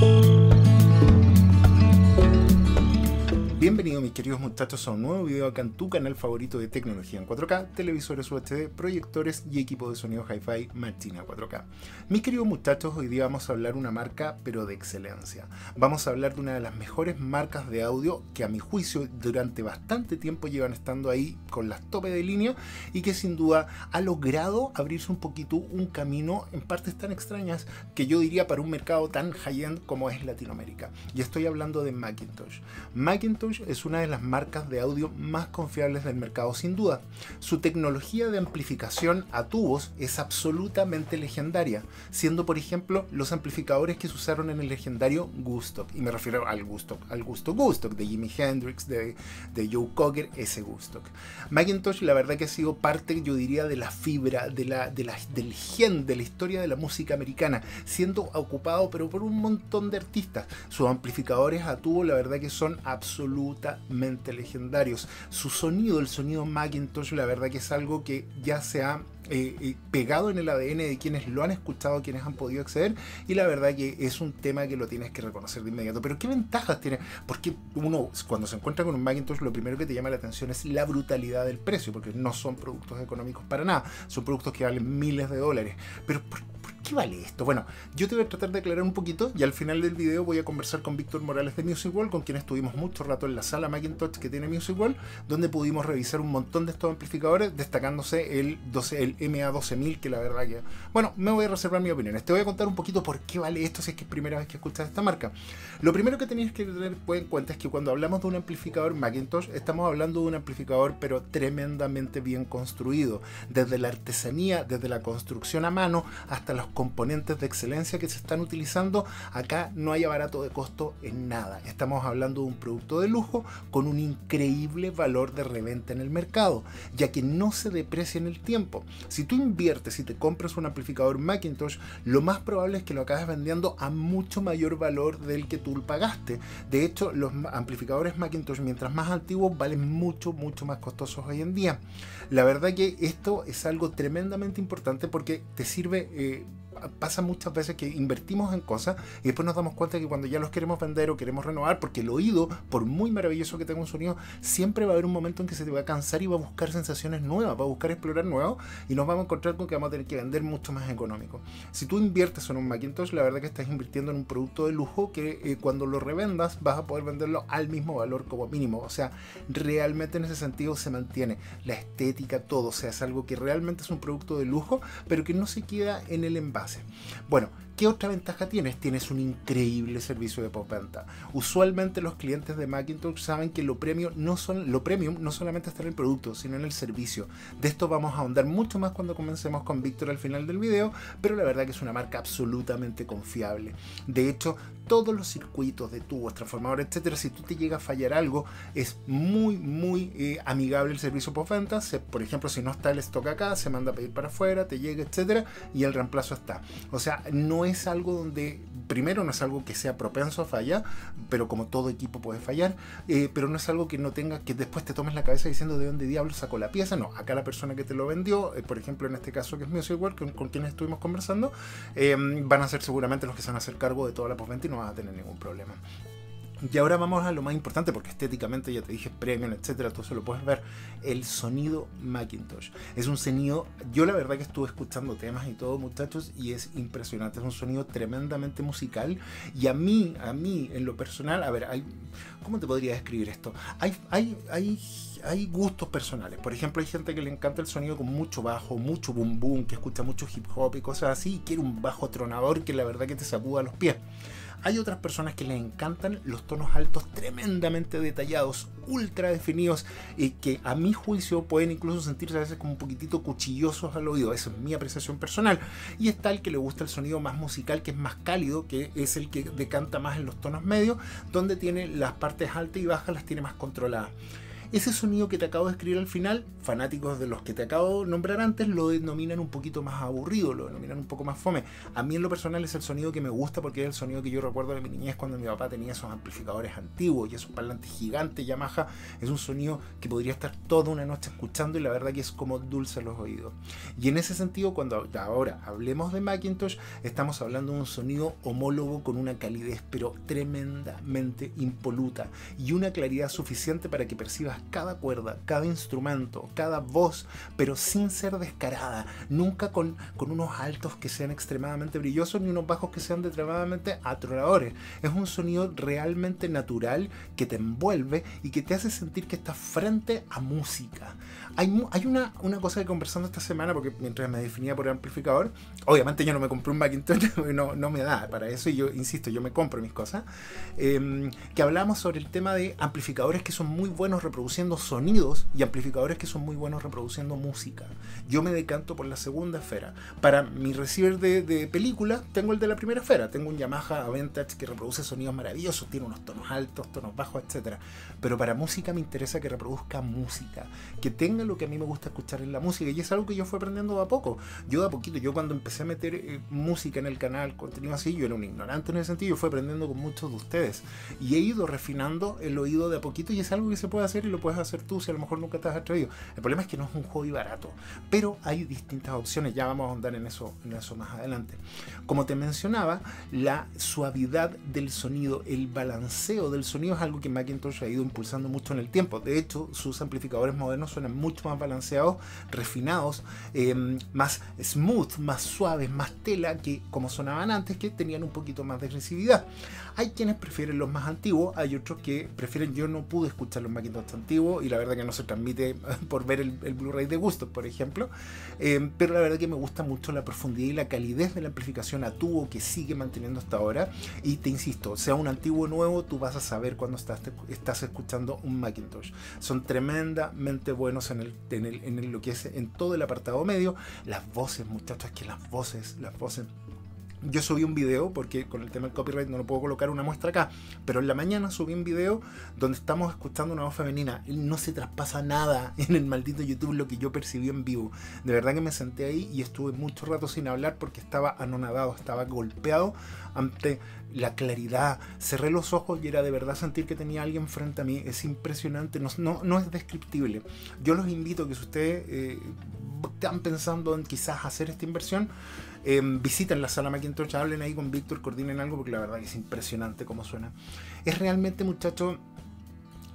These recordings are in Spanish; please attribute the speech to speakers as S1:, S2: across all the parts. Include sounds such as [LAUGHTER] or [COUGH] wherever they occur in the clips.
S1: Bye. Bienvenidos mis queridos muchachos a un nuevo video acá en tu canal favorito de tecnología en 4K, televisores UHD, proyectores y equipo de sonido Hi-Fi Machina 4K. Mis queridos muchachos, hoy día vamos a hablar una marca pero de excelencia. Vamos a hablar de una de las mejores marcas de audio que a mi juicio durante bastante tiempo llevan estando ahí con las tope de línea y que sin duda ha logrado abrirse un poquito un camino en partes tan extrañas que yo diría para un mercado tan high-end como es Latinoamérica. Y estoy hablando de Macintosh. Macintosh es una de las marcas de audio más confiables del mercado sin duda. Su tecnología de amplificación a tubos es absolutamente legendaria, siendo por ejemplo los amplificadores que se usaron en el legendario Gusto, y me refiero al Gusto, al Gusto Gusto de Jimi Hendrix, de, de Joe Cocker, ese Gusto. Macintosh la verdad que ha sido parte, yo diría, de la fibra, de la, de la, del gen de la historia de la música americana, siendo ocupado pero por un montón de artistas. Sus amplificadores a tubo la verdad que son absolutamente absolutamente legendarios. Su sonido, el sonido Macintosh, la verdad que es algo que ya se ha eh, eh, pegado en el ADN de quienes lo han escuchado, quienes han podido acceder, y la verdad que es un tema que lo tienes que reconocer de inmediato. Pero ¿qué ventajas tiene? Porque uno, cuando se encuentra con un Macintosh, lo primero que te llama la atención es la brutalidad del precio, porque no son productos económicos para nada, son productos que valen miles de dólares. Pero ¿por, qué vale esto? Bueno, yo te voy a tratar de aclarar un poquito y al final del video voy a conversar con Víctor Morales de Music World, con quien estuvimos mucho rato en la sala Macintosh que tiene Music World, donde pudimos revisar un montón de estos amplificadores, destacándose el, 12, el MA12000, que la verdad que... Bueno, me voy a reservar mi opinión. Te voy a contar un poquito por qué vale esto si es que es primera vez que escuchas esta marca. Lo primero que tenéis que tener en cuenta es que cuando hablamos de un amplificador Macintosh, estamos hablando de un amplificador pero tremendamente bien construido. Desde la artesanía, desde la construcción a mano, hasta los componentes de excelencia que se están utilizando, acá no hay barato de costo en nada. Estamos hablando de un producto de lujo con un increíble valor de reventa en el mercado, ya que no se deprecia en el tiempo. Si tú inviertes y te compras un amplificador Macintosh, lo más probable es que lo acabes vendiendo a mucho mayor valor del que tú pagaste. De hecho, los amplificadores Macintosh, mientras más antiguos, valen mucho, mucho más costosos hoy en día. La verdad que esto es algo tremendamente importante porque te sirve eh, pasa muchas veces que invertimos en cosas y después nos damos cuenta que cuando ya los queremos vender o queremos renovar, porque el oído, por muy maravilloso que tenga un sonido, siempre va a haber un momento en que se te va a cansar y va a buscar sensaciones nuevas, va a buscar explorar nuevos y nos vamos a encontrar con que vamos a tener que vender mucho más económico. Si tú inviertes en un Macintosh, la verdad que estás invirtiendo en un producto de lujo que eh, cuando lo revendas vas a poder venderlo al mismo valor como mínimo. O sea, realmente en ese sentido se mantiene la estética, todo. O sea, es algo que realmente es un producto de lujo, pero que no se queda en el envase. Bueno, ¿Qué otra ventaja tienes? Tienes un increíble servicio de postventa. Usualmente los clientes de Macintosh saben que lo premium no, son, lo premium no solamente está en el producto, sino en el servicio. De esto vamos a ahondar mucho más cuando comencemos con Víctor al final del video, pero la verdad que es una marca absolutamente confiable. De hecho, todos los circuitos de tubos, transformadores, etcétera, si tú te llega a fallar algo, es muy, muy eh, amigable el servicio postventa. Por ejemplo, si no está el stock acá, se manda a pedir para afuera, te llega, etcétera, y el reemplazo está. O sea, no es es algo donde, primero, no es algo que sea propenso a fallar, pero como todo equipo puede fallar, eh, pero no es algo que no tenga, que después te tomes la cabeza diciendo de dónde diablo sacó la pieza, no, acá la persona que te lo vendió, eh, por ejemplo, en este caso que es Music World, con, con quienes estuvimos conversando, eh, van a ser seguramente los que se van a hacer cargo de toda la postventa y no van a tener ningún problema. Y ahora vamos a lo más importante, porque estéticamente ya te dije premium, etcétera, tú se lo puedes ver. El sonido Macintosh. Es un sonido, yo la verdad que estuve escuchando temas y todo, muchachos, y es impresionante. Es un sonido tremendamente musical. Y a mí, a mí, en lo personal, a ver, hay, ¿cómo te podría describir esto? Hay, hay, hay, hay gustos personales. Por ejemplo, hay gente que le encanta el sonido con mucho bajo, mucho boom boom, que escucha mucho hip hop y cosas así, y quiere un bajo tronador que la verdad que te sacuda los pies. Hay otras personas que les encantan los tonos altos tremendamente detallados, ultra definidos y que a mi juicio pueden incluso sentirse a veces como un poquitito cuchillosos al oído. Esa es mi apreciación personal. Y está el que le gusta el sonido más musical, que es más cálido, que es el que decanta más en los tonos medios, donde tiene las partes altas y bajas las tiene más controladas. Ese sonido que te acabo de escribir al final, fanáticos de los que te acabo de nombrar antes, lo denominan un poquito más aburrido, lo denominan un poco más fome. A mí en lo personal es el sonido que me gusta porque es el sonido que yo recuerdo de mi niñez cuando mi papá tenía esos amplificadores antiguos y esos parlantes gigantes Yamaha. Es un sonido que podría estar toda una noche escuchando y la verdad que es como dulce a los oídos. Y en ese sentido, cuando ahora hablemos de Macintosh, estamos hablando de un sonido homólogo con una calidez pero tremendamente impoluta y una claridad suficiente para que percibas cada cuerda, cada instrumento, cada voz, pero sin ser descarada, nunca con, con unos altos que sean extremadamente brillosos ni unos bajos que sean extremadamente atronadores. Es un sonido realmente natural que te envuelve y que te hace sentir que estás frente a música. Hay, hay una, una cosa que conversando esta semana, porque mientras me definía por amplificador, obviamente yo no me compré un Macintosh, [LAUGHS] no, no me da para eso y yo insisto, yo me compro mis cosas, em, que hablamos sobre el tema de amplificadores que son muy buenos reproduciendo sonidos y amplificadores que son muy buenos reproduciendo música. Yo me decanto por la segunda esfera. Para mi receiver de, de película, tengo el de la primera esfera. Tengo un Yamaha Aventage que reproduce sonidos maravillosos, tiene unos tonos altos, tonos bajos, etc. Pero para música me interesa que reproduzca música, que tenga lo que a mí me gusta escuchar en la música. Y es algo que yo fui aprendiendo de a poco. Yo de a poquito, yo cuando empecé a meter eh, música en el canal, contenido así, yo era un ignorante en ese sentido, yo fui aprendiendo con muchos de ustedes. Y he ido refinando el oído de a poquito y es algo que se puede hacer y lo puedes hacer tú si a lo mejor nunca te has atrevido. El problema es que no es un hobby barato, pero hay distintas opciones, ya vamos a andar en eso, en eso más adelante. Como te mencionaba, la suavidad del sonido, el balanceo del sonido es algo que Macintosh ha ido impulsando mucho en el tiempo. De hecho, sus amplificadores modernos suenan mucho más balanceados, refinados, eh, más smooth, más suaves, más tela que como sonaban antes, que tenían un poquito más de agresividad. Hay quienes prefieren los más antiguos, hay otros que prefieren, yo no pude escuchar los Macintosh y la verdad que no se transmite [LAUGHS] por ver el, Blu-ray de gusto, por ejemplo, eh, pero la verdad que me gusta mucho la profundidad y la calidez de la amplificación a tubo que sigue manteniendo hasta ahora. Y te insisto, sea un antiguo o nuevo, tú vas a saber cuando estás, estás escuchando un Macintosh. Son tremendamente buenos en, el, en, el, en lo que es en todo el apartado medio, las voces muchachos, que las voces, las voces yo subí un video, porque con el tema del copyright no lo puedo colocar una muestra acá, pero en la mañana subí un video donde estamos escuchando una voz femenina. No se traspasa nada [LAUGHS] en el maldito YouTube lo que yo percibí en vivo. De verdad que me senté ahí y estuve mucho rato sin hablar porque estaba anonadado, estaba golpeado ante la claridad. Cerré los ojos y era de verdad sentir que tenía alguien frente a mí. Es impresionante, no, no, es descriptible. Yo los invito a que si ustedes eh, están pensando en quizás hacer esta inversión, eh, visiten la sala Macintosh, hablen ahí con Víctor, coordinen algo, porque la verdad es impresionante cómo suena. Es realmente, muchacho,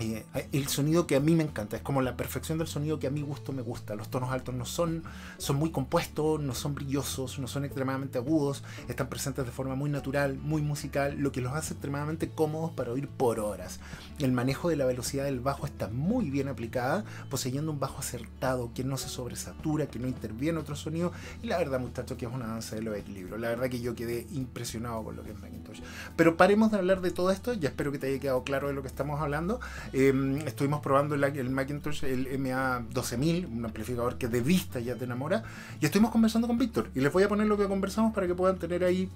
S1: eh, el sonido que a mí me encanta, es como la perfección del sonido que a mi gusto me gusta. Los tonos altos no son, son muy compuestos, no son brillosos, no son extremadamente agudos, están presentes de forma muy natural, muy musical, lo que los hace extremadamente cómodos para oír por horas. El manejo de la velocidad del bajo está muy bien aplicada, poseyendo un bajo acertado que no se sobresatura, que no interviene otro sonido. Y la verdad, muchachos, que es una danza de los equilibrios. La verdad que yo quedé impresionado con lo que es Macintosh. Pero paremos de hablar de todo esto, ya espero que te haya quedado claro de lo que estamos hablando. Em, estuvimos probando el, Macintosh, el MA12000, un amplificador que de vista ya te enamora. Y estuvimos conversando con Víctor. Y les voy a poner lo que conversamos para que puedan tener ahí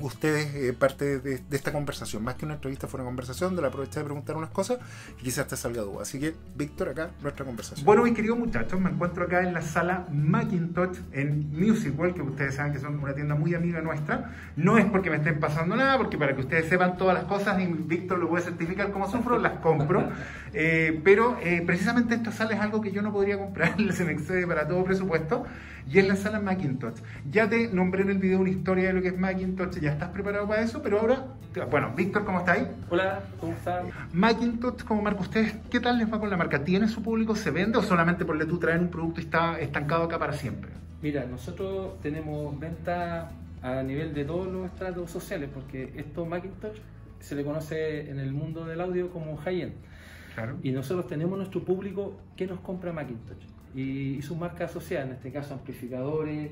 S1: ustedes eh, parte de, esta conversación. Más que una entrevista fue una conversación donde la aproveché de preguntar unas cosas y quizás te salga duda. Así que, Víctor, acá nuestra conversación. Bueno, mis queridos muchachos, me encuentro acá en la sala Macintosh en Music World, que ustedes saben que son una tienda muy amiga nuestra. No es porque me estén pasando nada, porque para que ustedes sepan todas las cosas y Víctor lo puede certificar como sufro, las compro. [LAUGHS] Eh, pero eh, precisamente esta sala es algo que yo no podría comprar, se me excede para todo presupuesto, y es la sala Macintosh. Ya te nombré en el video una historia de lo que es Macintosh, ya estás preparado para eso, pero ahora, bueno, Víctor, ¿cómo estáis?
S2: Hola, ¿cómo estás?
S1: Macintosh como marca, ¿ustedes qué tal les va con la marca? ¿Tiene su público? ¿Se vende o solamente por tú traer un producto y está estancado acá para siempre?
S2: Mira, nosotros tenemos venta a nivel de todos los estratos sociales, porque esto Macintosh se le conoce en el mundo del audio como high-end. Claro. Y nosotros tenemos nuestro público que nos compra Macintosh y, sus marcas asociadas, en este caso amplificadores,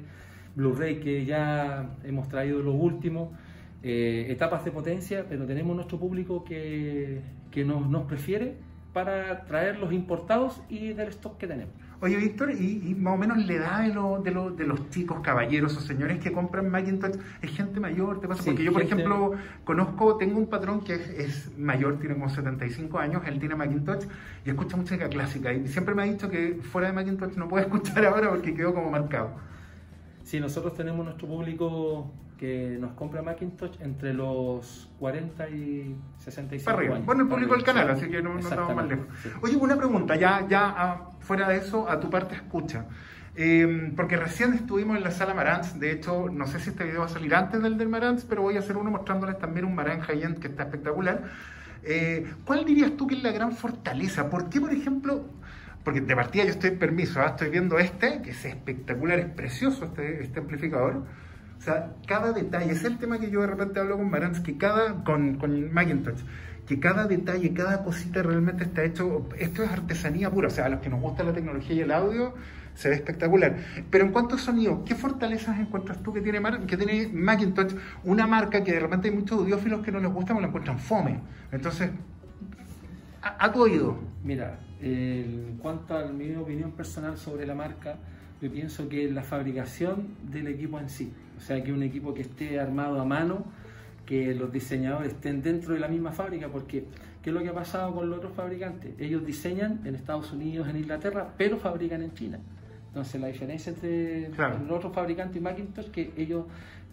S2: Blu-ray que ya hemos traído los últimos, eh, etapas de potencia, pero tenemos nuestro público que, que nos, nos prefiere para traer los importados y del stock que tenemos.
S1: Oye, Víctor, ¿y, más o menos la edad de, de, los chicos, caballeros o señores que compran Macintosh es gente mayor? ¿Te pasa? Porque yo, por ejemplo, conozco, tengo un patrón que es, mayor, tiene como 75 años, él tiene Macintosh y escucha música clásica. Y siempre me ha dicho que fuera de Macintosh no puede [LAUGHS] escuchar ahora porque quedó como marcado.
S2: Sí, nosotros tenemos nuestro público que nos compra Macintosh entre los 40 y 65 años.
S1: Bueno, el público del canal, así que no, estamos más lejos. Oye, una pregunta, ya, ya ah, fuera de eso, a tu parte escucha. Em, porque recién estuvimos en la sala Marantz, de hecho, no sé si este video va a salir antes del del Marantz, pero voy a hacer uno mostrándoles también un Marantz high que está espectacular. Eh, ¿Cuál dirías tú que es la gran fortaleza? ¿Por qué, por ejemplo, porque de partida yo estoy permiso, ¿ah? estoy viendo este, que es espectacular, es precioso este, este amplificador, o sea, cada detalle, es el tema que yo de repente hablo con Marantz, que cada, con, con Macintosh, que cada detalle, cada cosita realmente está hecho, esto es artesanía pura, o sea, a los que nos gusta la tecnología y el audio, se ve espectacular. Pero en cuanto a sonido, ¿qué fortalezas encuentras tú que tiene, que tiene Macintosh? Una marca que de repente hay muchos audiófilos que no les gusta, o la encuentran fome. Entonces, ¿a, tu oído?
S2: Mira, en cuanto a mi opinión personal sobre la marca, yo pienso que la fabricación del equipo en sí. O sea, que un equipo que esté armado a mano, que los diseñadores estén dentro de la misma fábrica, porque ¿qué es lo que ha pasado con los otros fabricantes? Ellos diseñan en Estados Unidos, en Inglaterra, pero fabrican en China. Entonces la diferencia entre los otros fabricantes y Macintosh es que ellos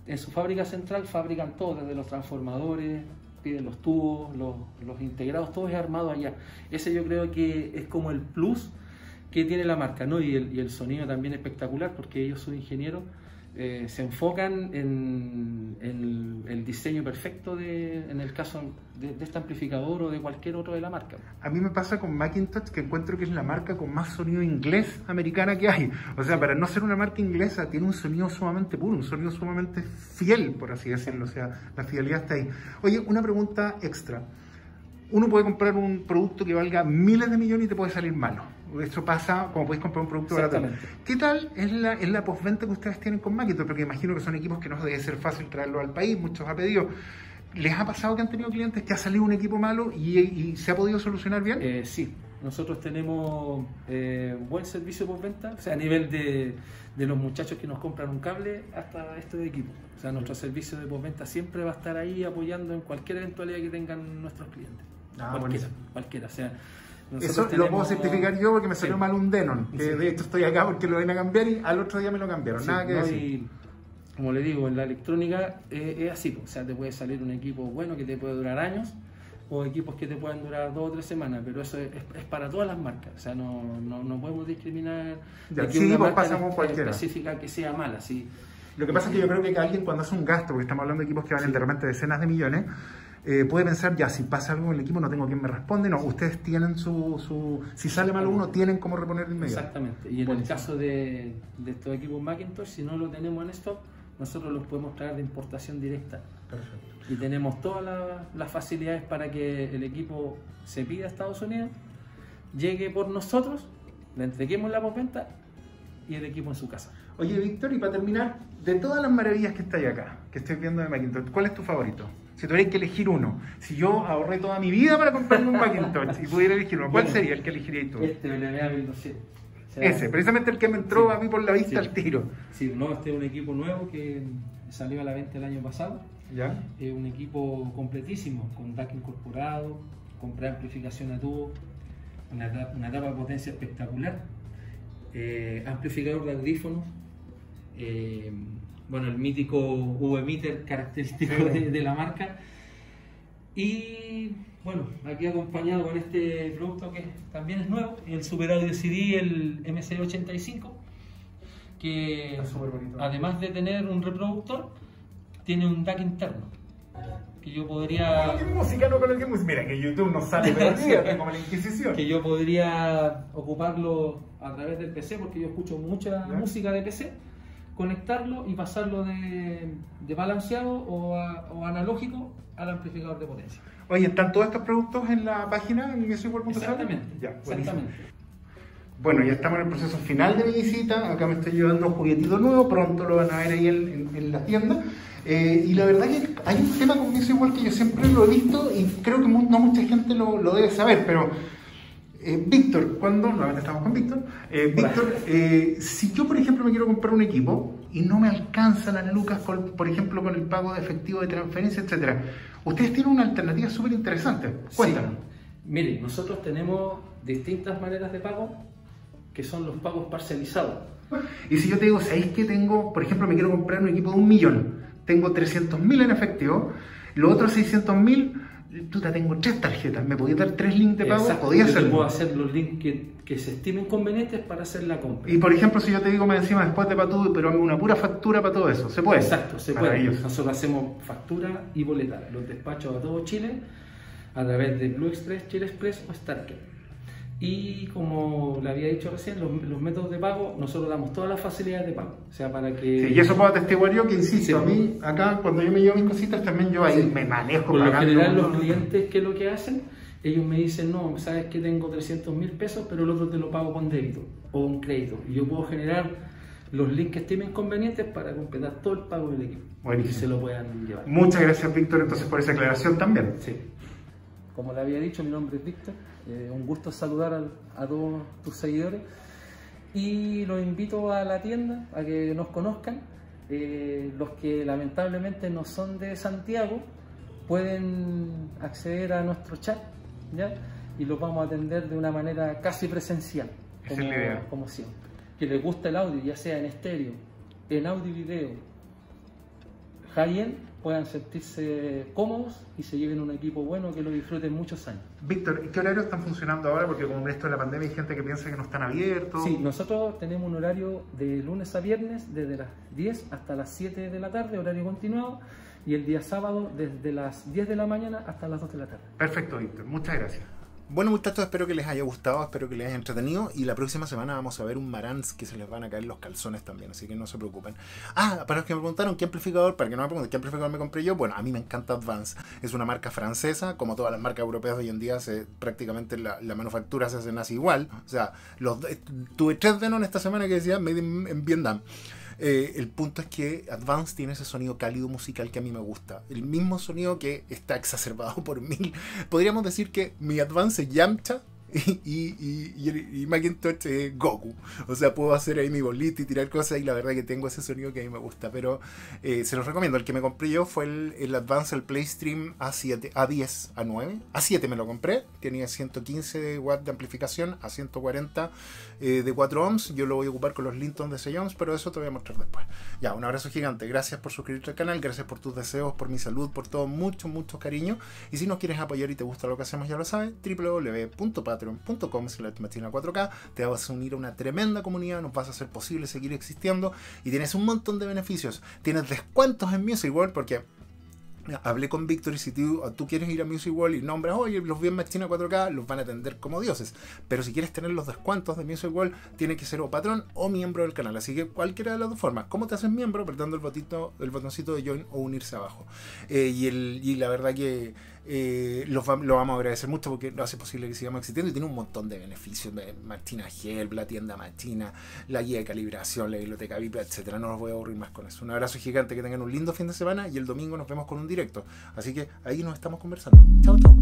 S2: en su fábrica central fabrican todo, desde los transformadores, piden los tubos, los, los integrados, todo es armado allá. Ese yo creo que es como el plus que tiene la marca, ¿no? Y el, y el sonido también espectacular porque ellos son ingenieros eh, se enfocan en, el diseño perfecto de, en el caso de, este amplificador o de cualquier otro de la marca.
S1: A mí me pasa con Macintosh que encuentro que es la marca con más sonido inglés americana que hay. O sea, para no ser una marca inglesa, tiene un sonido sumamente puro, un sonido sumamente fiel, por así decirlo. O sea, la fidelidad está ahí. Oye, una pregunta extra. Uno puede comprar un producto que valga miles de millones y te puede salir malo eso pasa como podéis comprar un producto barato. ¿Qué tal es la, es la postventa que ustedes tienen con Macintosh? Porque imagino que son equipos que no debe ser fácil traerlo al país, muchos ha pedido. ¿Les ha pasado que han tenido clientes que ha salido un equipo malo y, se ha podido solucionar bien?
S2: Eh, sí, nosotros tenemos eh, buen servicio postventa, o sea, a nivel de, de, los muchachos que nos compran un cable hasta este equipo. O sea, nuestro servicio de postventa siempre va a estar ahí apoyando en cualquier eventualidad que tengan nuestros clientes. Ah, cualquiera, cualquiera. O sea,
S1: eso lo puedo certificar yo porque me salió mal un Denon, que de hecho estoy acá porque lo ven a cambiar y al otro día me lo cambiaron. Nada que decir.
S2: como le digo, en la electrónica es, así, o sea, te puede salir un equipo bueno que te puede durar años o equipos que te pueden durar dos o tres semanas, pero eso es, para todas las marcas, o sea, no, no, podemos discriminar
S1: ya, de que una pues marca cualquiera.
S2: específica que sea mala, sí.
S1: Lo que pasa es que yo creo que alguien cuando hace un gasto, porque estamos hablando de equipos que valen de repente decenas de millones, eh, puede pensar, ya, si pasa algo en el equipo no tengo quien me responde. No, ustedes tienen su... su si sale mal uno, tienen cómo reponer de inmediato.
S2: Exactamente. Y en el caso de, de, estos equipos Macintosh, si no lo tenemos en stock, nosotros los podemos traer de importación directa. Perfecto. Y tenemos todas las facilidades para que el equipo se pida a Estados Unidos, llegue por nosotros, le entreguemos la postventa y el equipo en su casa.
S1: Oye, Víctor, y para terminar, de todas las maravillas que estáis acá, que estoy viendo de Macintosh, ¿cuál es tu favorito? Si tuvierais que elegir uno, si yo ahorré toda mi vida para comprarme un Macintosh y pudiera elegir uno, ¿cuál sería el que elegiríais tú?
S2: Este LMA 1200.
S1: Ese, precisamente el que me entró a mí por la vista al tiro.
S2: Sí, no, este es un equipo nuevo que salió a la venta el año pasado.
S1: ¿Ya?
S2: Es un equipo completísimo, con DAC incorporado, con preamplificación a tubo, una, una etapa de potencia espectacular, eh, amplificador de audífonos, eh, bueno, el mítico V-meter característico de, la marca. Y bueno, aquí acompañado con este producto que también es nuevo, el Super Audio CD, el MC85, que además de tener un reproductor, tiene un DAC interno. Que yo podría.
S1: ¿Qué música no con el que Mira, que YouTube no sale [LAUGHS] de como la Inquisición.
S2: Que yo podría ocuparlo a través del PC, porque yo escucho mucha música de PC conectarlo y pasarlo de, balanceado o, analógico al amplificador de potencia.
S1: Oye, ¿están todos estos productos en la página en
S2: Exactamente.
S1: Ya, exactamente. Bueno, ya estamos en el proceso final de mi visita. Acá me estoy llevando un juguetito nuevo. Pronto lo van a ver ahí en, la tienda. Eh, y la verdad que hay un tema con igual que yo siempre lo he visto y creo que no mucha gente lo, lo debe saber, pero Eh, Víctor, cuando, nuevamente estamos con Víctor, eh, Víctor, eh, si yo por ejemplo me quiero comprar un equipo y no me alcanzan las lucas, por ejemplo con el pago de efectivo de transferencia, etcétera, ustedes tienen una alternativa súper interesante. Cuéntanos.
S2: Mire, nosotros tenemos distintas maneras de pago que son los pagos parcializados.
S1: Y si yo te digo, ¿sabéis que tengo, por ejemplo, me quiero comprar un equipo de un millón? Tengo 300.000 en efectivo, los otros 600.000, tú te tengo tres tarjetas, ¿me podías dar tres links de pago?
S2: Exacto,
S1: ¿Podía
S2: hacerlo? Puedo hacer los links que, se estimen convenientes para hacer la compra.
S1: Y por ejemplo, si yo te digo me encima después de Patú, pero una pura factura para todo eso, ¿se puede?
S2: Exacto, se puede. Nosotros hacemos factura y boleta, los despachos a todo Chile a través de Blue Express, Chile Express o Starker. Y como le había dicho recién, los, métodos de pago, nosotros damos todas las facilidades de pago. O sea, para que...
S1: Sí, y eso puedo atestiguar yo que insisto, a mí acá cuando yo me llevo mis cositas también yo ahí me manejo.
S2: Por lo general los clientes, ¿qué es lo que hacen? Ellos me dicen, no, sabes que tengo 300 mil pesos, pero el otro te lo pago con débito o con crédito. Y yo puedo generar los links que estimen convenientes para completar todo el pago del equipo.
S1: Buenísimo.
S2: Y se lo puedan llevar.
S1: Muchas gracias, Víctor, entonces por esa aclaración también.
S2: Sí. Como le había dicho, mi nombre es Víctor. Eh, un gusto saludar a, todos tus seguidores. Y los invito a la tienda a que nos conozcan. Eh, los que lamentablemente no son de Santiago pueden acceder a nuestro chat ¿ya? y los vamos a atender de una manera casi presencial, como, como siempre. Que les guste el audio, ya sea en estéreo, en audio y video, high-end puedan sentirse cómodos y se lleven un equipo bueno que lo disfruten muchos años.
S1: Víctor, ¿y qué horario están funcionando ahora? Porque con esto de la pandemia hay gente que piensa que no están abiertos.
S2: Sí, nosotros tenemos un horario de lunes a viernes desde las 10 hasta las 7 de la tarde, horario continuado, y el día sábado desde las 10 de la mañana hasta las 2 de la tarde.
S1: Perfecto, Víctor. Muchas gracias. Bueno muchachos, espero que les haya gustado, espero que les haya entretenido y la próxima semana vamos a ver un Marantz que se les van a caer los calzones también, así que no se preocupen. Ah, para los que me preguntaron qué amplificador, para que no me pregunten qué amplificador me compré yo, bueno, a mí me encanta Advance, es una marca francesa, como todas las marcas europeas de hoy en día, se, prácticamente la, manufactura se hacen así igual, o sea, los, eh, tuve tres Denon esta semana que decía Made in, en Vietnam. Eh, el punto es que Advance tiene ese sonido cálido musical que a mí me gusta. El mismo sonido que está exacerbado [LAUGHS] por mil. Podríamos decir que mi Advance Yamcha [LAUGHS] y, y, y, Macintosh es Goku. O sea, puedo hacer ahí mi bolita y tirar cosas y la verdad que tengo ese sonido que a mí me gusta. Pero eh, se los recomiendo. El que me compré yo fue el, el Advance, el PlayStream A7, A10, A9. A7 me lo compré. Tenía 115 watts de amplificación a 140 eh, de 4 ohms. Yo lo voy a ocupar con los Linton de 6 ohms, pero eso te voy a mostrar después. Ya, un abrazo gigante. Gracias por suscribirte al canal. Gracias por tus deseos, por mi salud, por todo. Mucho, mucho cariño. Y si nos quieres apoyar y te gusta lo que hacemos, ya lo sabes. www.patreon patreon.com slash 4K, te vas a unir a una tremenda comunidad, nos vas a hacer posible seguir existiendo y tienes un montón de beneficios. Tienes descuentos en Music World porque hablé con Víctor y si tú, tú, quieres ir a Music World y nombras, oye, los vi en 4K, los van a atender como dioses. Pero si quieres tener los descuentos de Music World, tiene que ser o patrón o miembro del canal. Así que cualquiera de las dos formas. ¿Cómo te haces miembro? Apretando el, botito, el botoncito de join o unirse abajo. Eh, y la verdad que eh, lo, vamos a agradecer mucho porque lo hace posible que sigamos existiendo y tiene un montón de beneficios. Martina Help, la tienda Martina, la guía de calibración, la biblioteca VIP, etcétera. No los voy a aburrir más con eso. Un abrazo gigante, que tengan un lindo fin de semana y el domingo nos vemos con un directo. Así que ahí nos estamos conversando. Chao, chao.